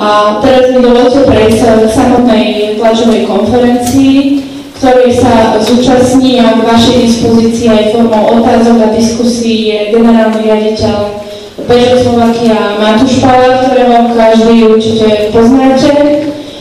A teraz mi dovolte prejsť k samotnej tlačovej konferencii, ktorej sa zúčastní a k vašej dispozícii aj formou otázok a diskusí je generálny riaditeľ Peugeot Slovakia Matúš Pala, ktorého každý určite poznáte.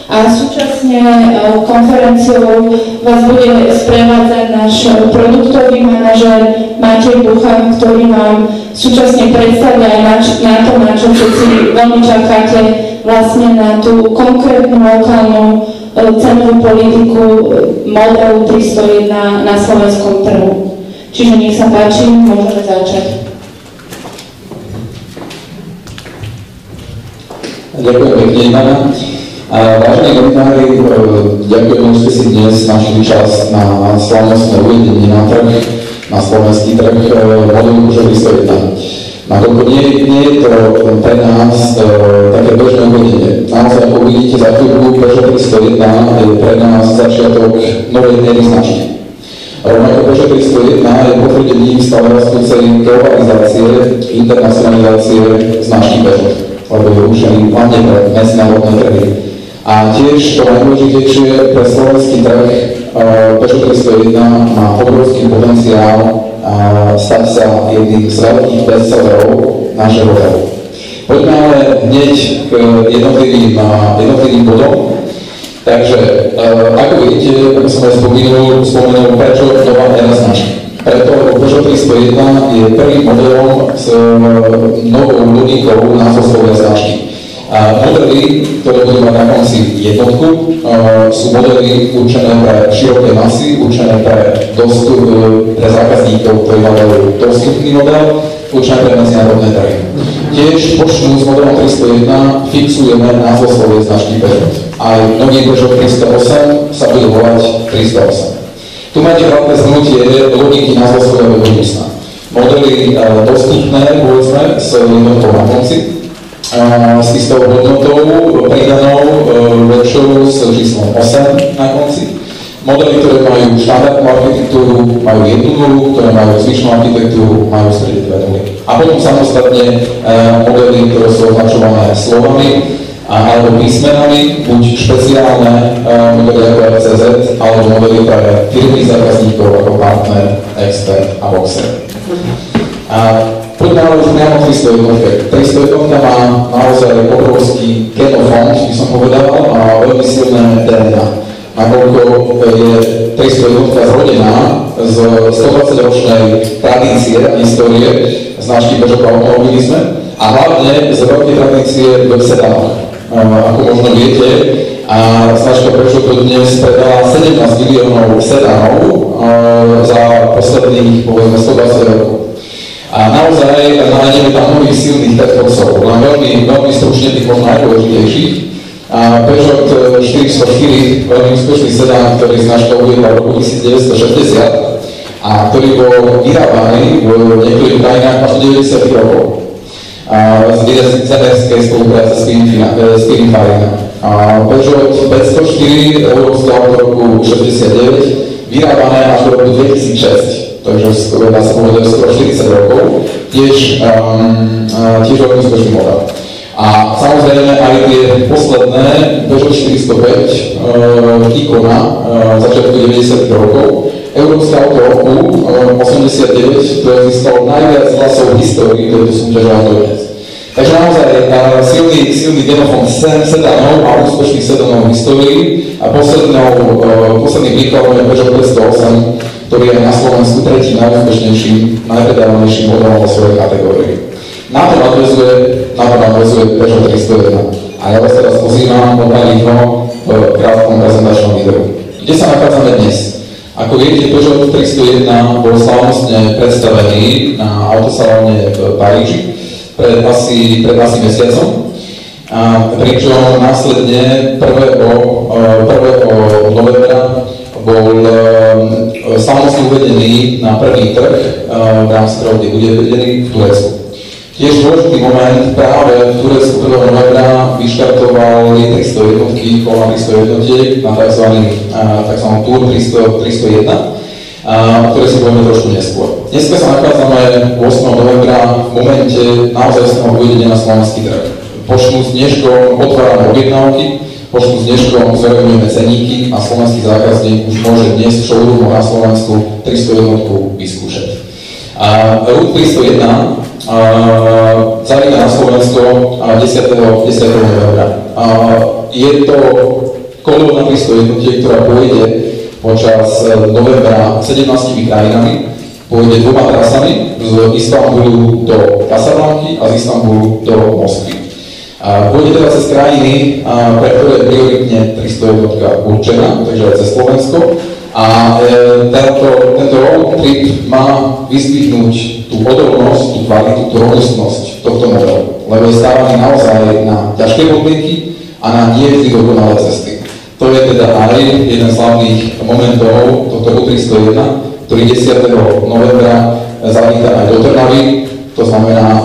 A súčasne e, konferenciou vás bude sprevádzať náš produktový manažer Matej Bucha, ktorý vám súčasne predstaví aj na, na to, na čo všetci veľmi čakáte, vlastne na tú konkrétnu lokálnu e, cenovú politiku e, modelu 301 na slovenskom trhu. Čiže nech sa páči, môžeme začať. Ďakujem pekne, Ivana. Vážení novinári, e, ďakujem, že ste si dnes našli čas na slavnostné uvedenie na trh, na slovenský trh modelu Peugeot 301. Nakoľko nie, nie je to pre nás e, také bežné uvedenie. Naozaj, ako vidíte za chvíľku, Peugeot 301 je pre nás začiatok novej éry značky. Rovnako Peugeot 301 je potvrdením stále rastúcej globalizácie, internacionalizácie značky Peugeot, lebo je určený hlavne pre medzinárodné trhy. A tiež to najdôležitejšie pre slovenský trh Peugeot 301 má obrovský potenciál stať sa jedným z veľkých bestsellerov našeho trhu. Poďme ale hneď k jednotlivým, jednotlivým bodom. Takže, ako vidíte, ako som aj spomenul, spomenul prečo nová era značky. Preto Peugeot 301 je prvým modelom s novou logikou názvoslovej značky. Modely, ktoré budú mať na konci jednotku, sú modely určené pre široké masy, určené pre, dostup, pre zákazníkov, ktorí majú dostupný model, určené pre medzinárodné trhy. Tiež počnú s modelom 301 fixujeme názov svojej značky Peugeot. Aj nový Peugeot 308 sa bude volať 308. Tu máte krátke zhrnutie logiky názov svojho budúcna. Modely dostupné, povedzme, s jednotkou na konci, s istou hodnotou pridanou väčšou s číslom 8 na konci. Modely, ktoré majú štandardnú architektúru, majú jednu nulu, ktoré majú zvyšnú architektúru, majú strede dve nuly. A potom samostatne modely, ktoré sú označované slovami alebo písmenami, buď špeciálne modely ako FCZ, alebo modely pre firmy zákazníkov ako partner, expert a boxer. A Už priamo 301. 301 má naozaj obrovský genofond, by som povedal, a veľmi silné DNA. Nakoľko je 301 zrodená z 120-ročnej tradície a histórie značky Peugeot automobilizme a hlavne z veľkej tradície v sedanoch. Ako možno viete, a značka Peugeot dnes predala 17 miliónov sedanov za posledných, povedzme, 120 rokov. A naozaj nájdeme tam mnohých silných predchodcov, len veľmi, veľmi stručne tých možno najdôležitejších. A Peugeot 404, veľmi úspešný sedán, ktorý značka uviedla v roku 1960 a ktorý bol vyrábaný v niektorých krajinách až do 90 rokov a z dizajnerskej spolupráce s Pininfarina. A Peugeot 504 európskeho auto roku 69 vyrábané až do roku 2006 takže skoro dá sa povedať skoro 40 rokov, tiež, um, tiež veľmi úspešný model. A samozrejme aj tie posledné Peugeot 405 uh, Ikona uh, začiatku 90 rokov, Európska auto roku uh, 89, ktoré získalo najviac hlasov v histórii tejto súťaže dnes. Takže naozaj uh, silný, silný genofond sedánov a úspešných sedánov v histórii a poslednou, uh, posledným príkladom je Peugeot 508, ktorý je na Slovensku tretí najúspešnejším, najpredávnejším modelom vo svojej kategórii. Na to nadvezuje, na to nadvezuje Peugeot 301. A ja vás teraz pozývam do Parížno v krátkom prezentačnom videu. Kde sa nachádzame dnes? Ako viete, Peugeot 301 bol slavnostne predstavený na autosalóne v Paríži pred asi, pred asi mesiacom. A pričom následne 1. 1. novembra bol uh, samostne uvedený na prvý trh, uh, v rámci ktorého bude uvedený v Turecku. Tiež dôležitý moment práve v Turecku 1. novembra vyštartovali 300 jednotky, kola 300 jednotiek na tzv. Tzv. Tour 300, 301, uh, ktoré si budeme trošku neskôr. Dneska sa nachádzame 8. novembra v momente naozaj uvedenia na slovenský trh. pošlu s dneškom, otvárame objednávky, pošlu s dneškom, zverejňujeme ceníky a slovenský zákazník už môže dnes v showroomu na Slovensku 301 vyskúšať. A RUT 301 zavítá na Slovensko 10. 10. novembra. Je to kolóna 301, ktorá pôjde počas e, novembra 17 krajinami pôjde dvoma trasami z Istanbulu do Casablanky a z Istanbulu do Moskvy. A pôjde cez krajiny, pre ktoré je prioritne 300 jednotka určená, takže aj cez Slovensko. A e, tento, tento road trip má vyzdvihnúť tú odolnosť, tú kvalitu, tú robustnosť tohto modelu, lebo je stávaný naozaj na ťažké podmienky a na nie vždy dokonalé cesty. To je teda aj jeden z hlavných momentov tohto U301, ktorý 10. novembra zavíta aj do Trnavy, to znamená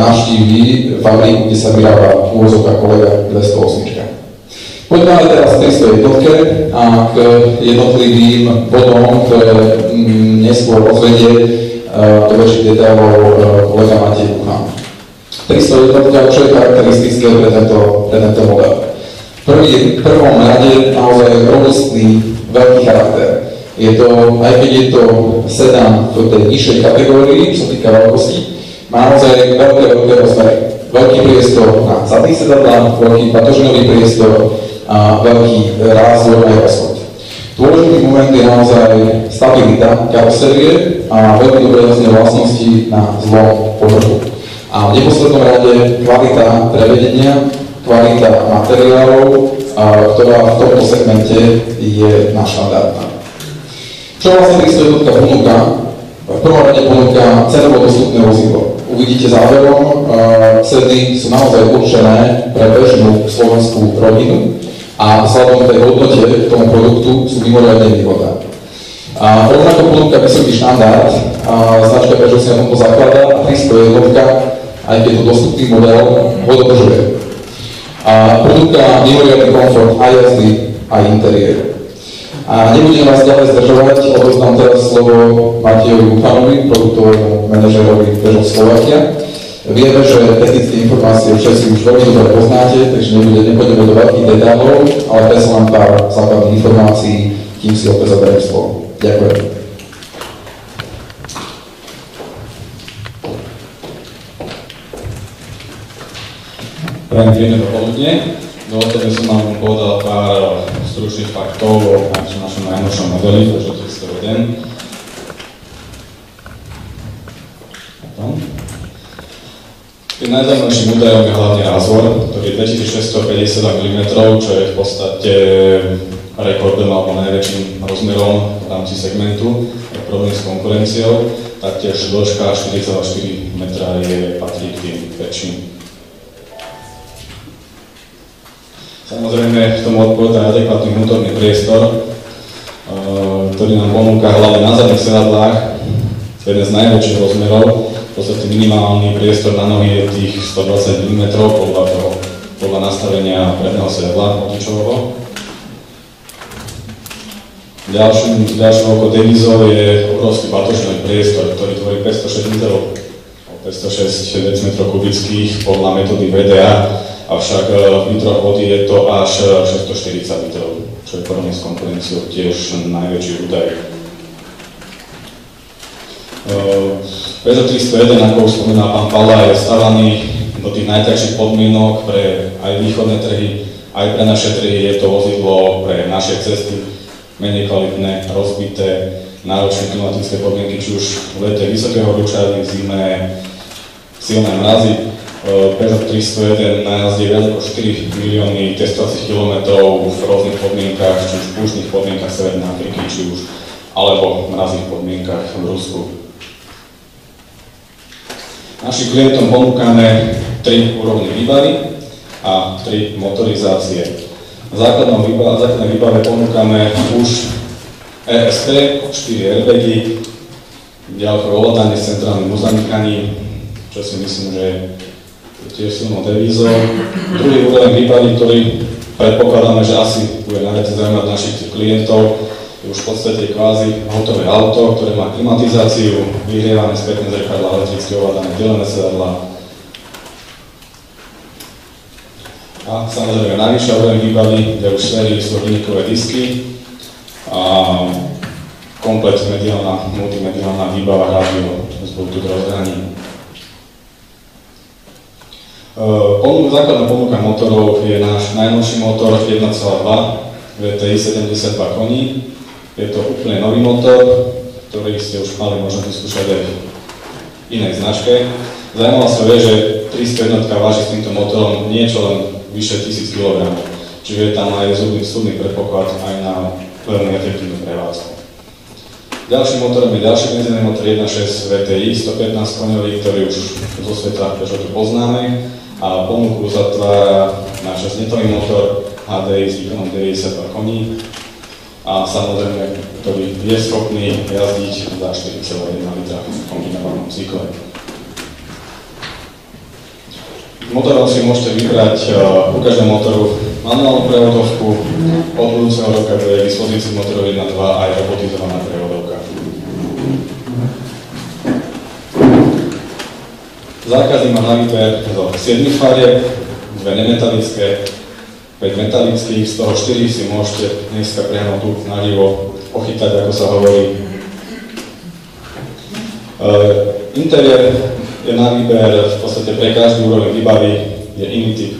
navštíví fabriku, kde sa vyrába úvozovka kolega 208. Poďme ale teraz k 301 a k jednotlivým bodom, ktoré mm, neskôr odvedie do väčších detailov kolega Matej Buchan. 301, čo je charakteristické pre tento, pre tento model. Prvý, v prvom rade naozaj robustný, veľký charakter. Je to, aj keď je to sedán v tej nižšej kategórii, čo sa týka veľkosti, má naozaj veľké, veľké rozmery. Veľký priestor na zadných sedadlách, veľký patožinový priestor a veľký rázor aj rozchod. Dôležitý moment je naozaj stabilita karosérie a veľmi dobré vlastnosti na zlom povrchu. A v neposlednom rade kvalita prevedenia, kvalita materiálov, ktorá v tomto segmente je naštandardná. Čo vlastne 300 jednotka ponúka? V prvom rade ponúka cenovo dostupné vozidlo. Uvidíte záverom, ceny sú naozaj určené pre bežnú slovenskú rodinu a vzhľadom tej hodnote k tomu produktu sú mimoriadne výhodné. Rovnako ponúka vysoký štandard, značka Peugeot si na tomto zaklada a 300 jednotka, aj keď to dostupný model, ho dodržuje. Ponúka mimoriadný komfort aj jazdy, aj interiéru. A nebudem vás ďalej zdržovať, odoznám teraz slovo Matiejovi Bufanovi, produktovému manažerovi Peugeot Slovakia. Vieme, že technické informácie všetci už veľmi dobre poznáte, takže nebude, nepôjdeme do veľkých detailov, ale predsa len pár základných informácií, kým si opäť zaberiem slovo. Ďakujem. Prajem príjemné dopoludne. Dovolte, by som vám povedal pár stručných faktov o našom najnovšom modeli, Peugeot 301. Tým najzaujímavejším údajom je hlavne rázvor, ktorý je 2650 mm, čo je v podstate rekordom alebo najväčším rozmerom v rámci segmentu, problém s konkurenciou. Taktiež dĺžka 4,4 metra je patrí k tým väčším Samozrejme, v tom odpoveda adekvátny vnútorný priestor, eh, ktorý nám ponúka hlavne na zadných sedadlách, jeden z najväčších rozmerov, v podstate minimálny priestor na nohy je tých 120 mm podľa, toho, podľa nastavenia predného sedadla otičového. Ďalším, ďalším oko devizou je obrovský batočný priestor, ktorý tvorí 506 litrov, 506 decm kubických podľa metódy VDA, avšak e, v litroch vody je to až 640 e, litrov, čo je porovne s konkurenciou tiež najväčší údaj. Peugeot 301, ako už spomínal pán Pavla, je stavaný do tých najťažších podmienok pre aj východné trhy, aj pre naše trhy. Je to vozidlo pre naše cesty, menej kvalitné, rozbité, náročné klimatické podmienky, či už v lete vysokého ručavy, v zime silné mrazy, Peugeot 301 najazdí viac ako 4 milióny testovacích kilometrov v rôznych podmienkach, či už v púštnych podmienkach Severnej Afriky, či už alebo v mrazných podmienkach v Rusku. Našim klientom ponúkame 3 úrovne výbavy a 3 motorizácie. V základnom výbave, ponúkame už ESP, 4 airbagy, ďalkové ovládanie s centrálnym uzamykaním, čo si myslím, že tiež silnou devízou. Druhý úroveň výbavy, ktorý predpokladáme, že asi bude najviac zaujímať našich klientov, je už v podstate kvázi hotové auto, ktoré má klimatizáciu, vyhrievané spätné zrkadla, elektrické ovládané delené sedadla. A samozrejme najvyššia úroveň výbavy, kde už sféry sú hliníkové disky a komplet mediálna, multimediálna výbava rádio s Bluetooth rozhraním. Ponúka, základná ponuka motorov je náš najnovší motor 1.2 VTI 72 koní. Je to úplne nový motor, ktorý ste už mali možno vyskúšať aj v inej značke. Zaujímavosťou je, že 300 jednotka váži s týmto motorom niečo len vyše 1000 kg, čiže je tam aj zúdny, súdny predpoklad aj na veľmi efektívnu prevádzku. Ďalším motorom je ďalší benzínny motor 1.6 VTI 115 koňový, ktorý už zo sveta Peugeotu poznáme a ponuku zatvára náš 6 motor HDI s výkonom 92 koní a samozrejme, ktorý je schopný jazdiť za 4,1 litra v kombinovanom cykle. Motorov si môžete vybrať uh, u každého motoru manuálnu prevodovku. Od budúceho roka bude k dispozícii motorov 1.2 aj robotizovaná prevodovka. Zákazník má výber zo 7 farieb, dve nemetalické, 5 metalických, z toho 4 si môžete dneska priamo tu naživo pochytať, ako sa hovorí. Uh, interiér je na výber v podstate pre každú úroveň výbavy je iný typ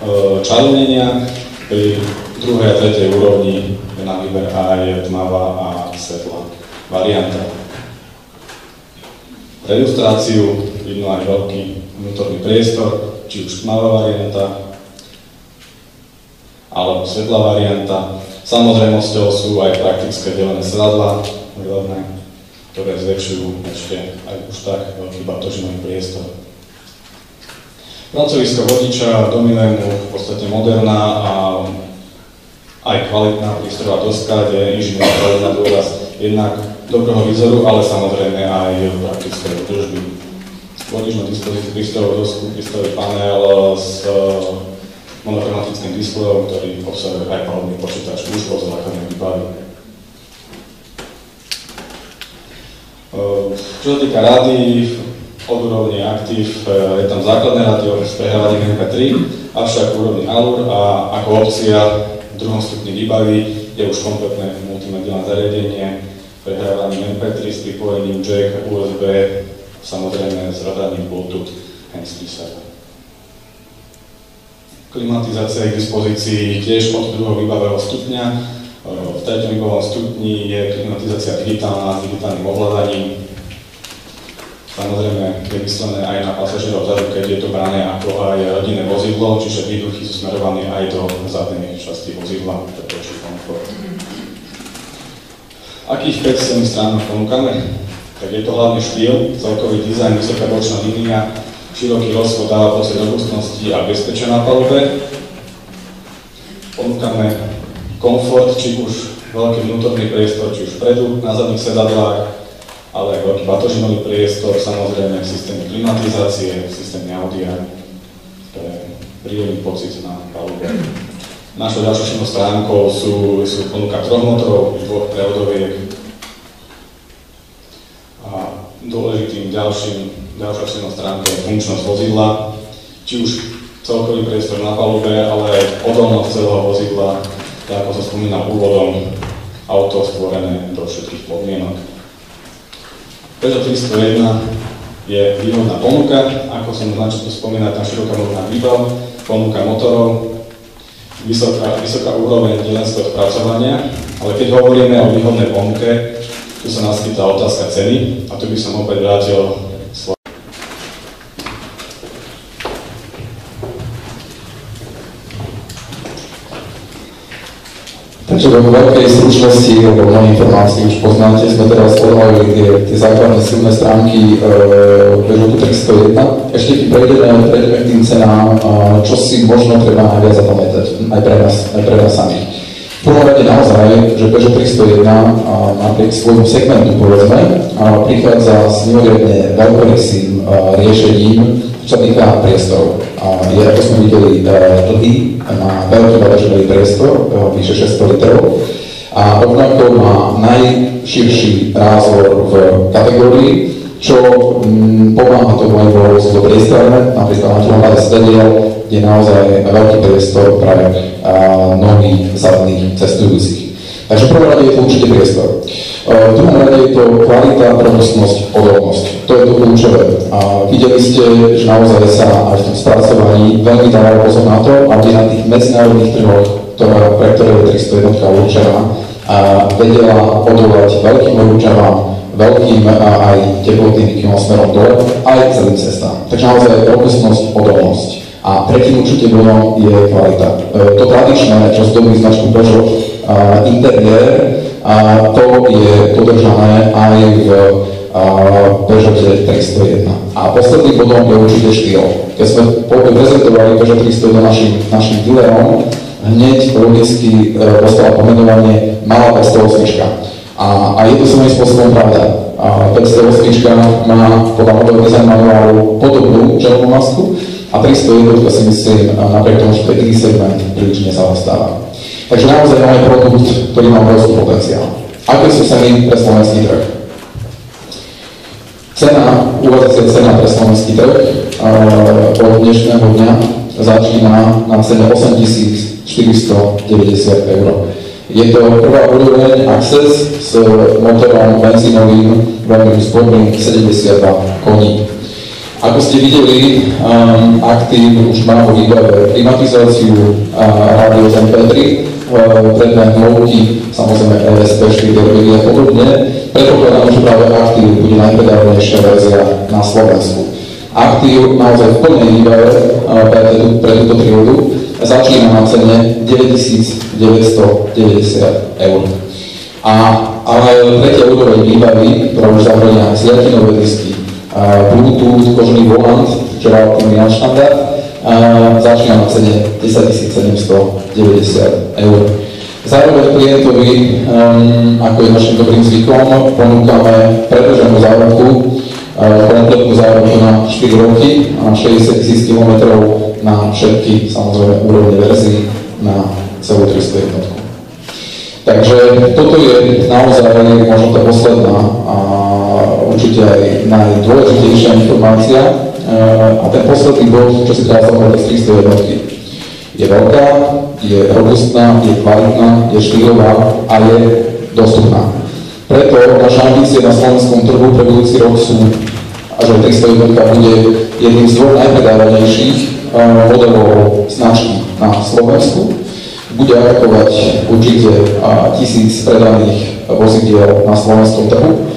uh, čalnenia, pri druhej a tretej úrovni je na výber aj tmavá a svetlá varianta. Pre ilustráciu vidno aj veľký vnútorný priestor, či už tmavá varianta, alebo svetlá varianta. Samozrejmosťou sú aj praktické delené sedadla, hlavné, ktoré zväčšujú ešte aj už tak veľký batožinový priestor. Pracovisko vodiča do Milénu v podstate moderná a aj kvalitná prístrojová doska, kde inžinier na dôraz jednak dobrého výzoru, ale samozrejme aj praktické údržby. Vodič na dispozícii prístrojovú dosku, prístrojový panel s monochromatickým displejom, ktorý obsahuje aj palubný počítač už vo základnej výbavy. Čo sa týka rády, od úrovni aktív je tam základné rádio s prehrávaním MP3, avšak úrovni ALUR a ako opcia v druhom stupni výbavy je už kompletné multimediálne zariadenie, prehrávaním MP3 s pripojením jack, USB, samozrejme s radaním Bluetooth, hands-free server. Klimatizácia je k dispozícii tiež od druhého výbavého stupňa. V treťom výbavom stupni je klimatizácia digitálna s digitálnym ovládaním. Samozrejme je myslené aj na pasažierov vzadu, keď je to brané ako aj rodinné vozidlo, čiže výduchy sú smerované aj do zadnej časti vozidla, je lepší komfort. Akých 5 stránok ponúkame? Tak je to hlavný štýl, celkový dizajn, vysoká bočná línia, Široký rozchod dáva pocit robustnosti a bezpečia na palube. Ponúkame komfort, či už veľký vnútorný priestor, či už vpredu, na zadných sedadlách, ale aj veľký batožinový priestor, samozrejme systémy klimatizácie, systémy audia, ktoré príjemný pocit na palube. Našou ďalšou stránkou sú, sú ponuka troch motorov, dvoch prevodoviek a dôležitým ďalším silná stránka je funkčnosť vozidla, či už celkový priestor na palube, ale aj odolnosť celého vozidla, tak ako sa spomínal úvodom, auto stvorené do všetkých podmienok. Peugeot 301 je výhodná ponuka, ako som na začiatku spomínať, tá široká možná výbav, ponuka motorov, vysoká, vysoká úroveň dielenského spracovania, ale keď hovoríme o výhodnej ponuke, tu sa naskytá otázka ceny a tu by som opäť vrátil Takže vo veľkej stručnosti, lebo mnohé informácie už poznáte, sme teraz odhalili tie, tie základné silné stránky e, Peugeotu 301. Ešte keď prejdeme, prejdeme k tým cenám, e, čo si možno treba najviac zapamätať, aj pre nás, aj pre nás samých. V prvom rade naozaj, že Peugeot 301 napriek svojmu segmentu, povedzme, a prichádza s mimoriadne veľkorysým riešením, týka priestorov. Je, ako sme videli, dlhý, má veľký bagažový priestor, vyše 600 litrov a rovnako má najširší rázor v kategórii, čo mm, pomáha tomu aj vo do priestave, napríklad na Čelomade sedadiel, je naozaj veľký priestor pre nových zadných cestujúcich. Takže v prvom rade je to určite priestor. V druhom rade je to kvalita, robustnosť, odolnosť. To je to kľúčové. A videli ste, že naozaj sa aj v tom spracovaní veľmi dávalo pozor na to, aby na tých medzinárodných trhoch, ktorá, pre ktoré je 300 jednotka určená, a vedela odolať veľkým horúčavám, veľkým aj teplotným výkyvom smerom dole, aj celým cestám. Takže naozaj robustnosť, odolnosť. A tretím určite bodom je kvalita. E, to tradičné, čo zdobí značku Peugeot, interiér, a to je podržané aj v Peugeote 301. A posledným bodom je určite štýl. Keď sme prezentovali Peugeot 301 našim, našim dealerom, hneď logicky e, dostala pomenovanie malá 508. A, a je to svojím spôsobom pravda. A 508 má podľa modelového design manuálu podobnú červenú masku a 301 si myslím, napriek tomu, že to je iný segment, príliš nezaostáva. Takže naozaj máme produkt, ktorý má obrovský potenciál. Aké sú ceny pre slovenský trh? Cena, uvádzacia cena pre slovenský trh od dnešného dňa začína na cene 8490 eur. Je to prvá úroveň Access s motorom benzínovým veľmi sporným 72 koní. Ako ste videli, um, Active už má vo výbave klimatizáciu a rádio z MP3, predné hmovky, samozrejme ESP 4 a podobne. Predpokladám, že práve Active bude najpredávnejšia verzia na Slovensku. Active naozaj v plnej výbave pre, pre túto triodu začína na cene 9990 eur. A, ale tretia úroveň výbavy, ktorá už zahrania zliatinové disky, Bluetooth, kožený volant, čo je relatívny štandard, začína na cene 10 790 eur. Zároveň klientovi, um, ako je našim dobrým zvykom, ponúkame predlženú zárodku, kompletnú zárodku na 4 roky a na 60 000 km na všetky, samozrejme, úrovne verzií na celú 300 jednotku. Takže toto je naozaj možno tá posledná a určite aj najdôležitejšia informácia. A ten posledný bod, čo si teraz zobrať z 300 jednotky, je veľká, je robustná, je kvalitná, je štýlová a je dostupná. Preto naša ambície na slovenskom trhu pre budúci rok sú, a že 300 jednotka bude jedným z dvoch najpredávanejších modelov značky na Slovensku. Bude atakovať určite tisíc predaných vozidiel na slovenskom trhu.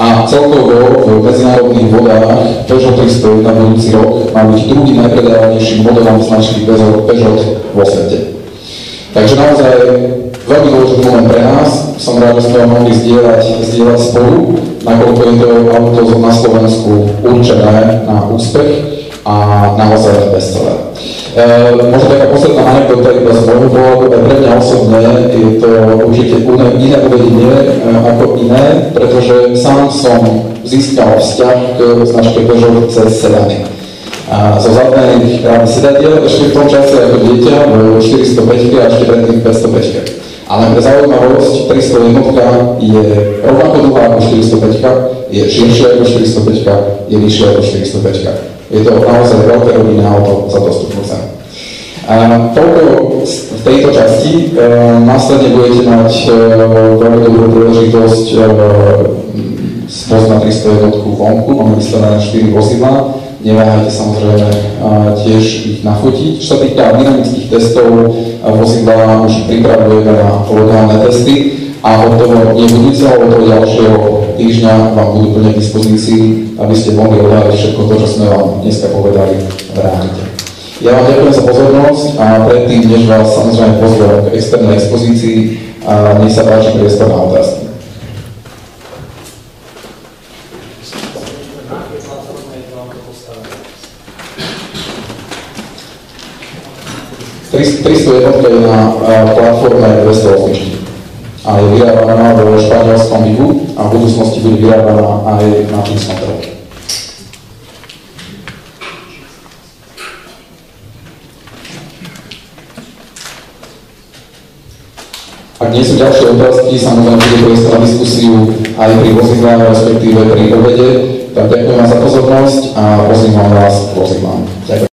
A celkovo v medzinárodných vodách Peugeot 301 na budúci rok má byť druhým najpredávanejším modelom značky Peugeot vo svete. Takže naozaj veľmi dôležitý moment pre nás. Som rád, že sme ho mohli zdieľať, zdieľať spolu, nakoľko je to auto na Slovensku určené na úspech a naozaj bestseller. E, možno taká posledná anekdota iba z môjho pohľadu, aj pre mňa osobne je to určite iné, iné uvedenie e, ako iné, pretože sám som získal vzťah k značke Peugeot cez sedany. A zo zadných rád sedadiel ešte v tom čase ako dieťa v 405 a ešte predtým 505. Ale pre zaujímavosť, 300 jednotka je rovnako dlhá ako 405, je širšia ako 405, je vyššia ako 405. Je to naozaj veľké rodinné auto za dostupnú cenu. Toľko v tejto časti. E, následne budete mať e, veľmi dobrú príležitosť e, spoznať 300 jednotku vonku, máme vystavené 4 vozidla. Neváhajte samozrejme tiež ich nafotiť. Čo sa týka dynamických testov, vozidla už pripravujeme na lokálne testy a od toho nebudúceho, od toho ďalšieho týždňa vám budú plne k dispozícii, aby ste mohli odhľadať všetko to, čo sme vám dneska povedali v realite. Ja vám ďakujem za pozornosť a predtým, než vás samozrejme pozvem k externej expozícii, nech sa páči priestor na otázky. Tristo jednotka je na platforme 208 a je vyrábaná vo španielskom Vigu a v budúcnosti bude vyrábaná aj na čínskom trhu. Ak nie sú ďalšie otázky, samozrejme bude priestor na diskusiu aj pri vozidlách, respektíve pri obede. Tak ďakujem vám za pozornosť a pozývam vás, pozývam. Ďakujem.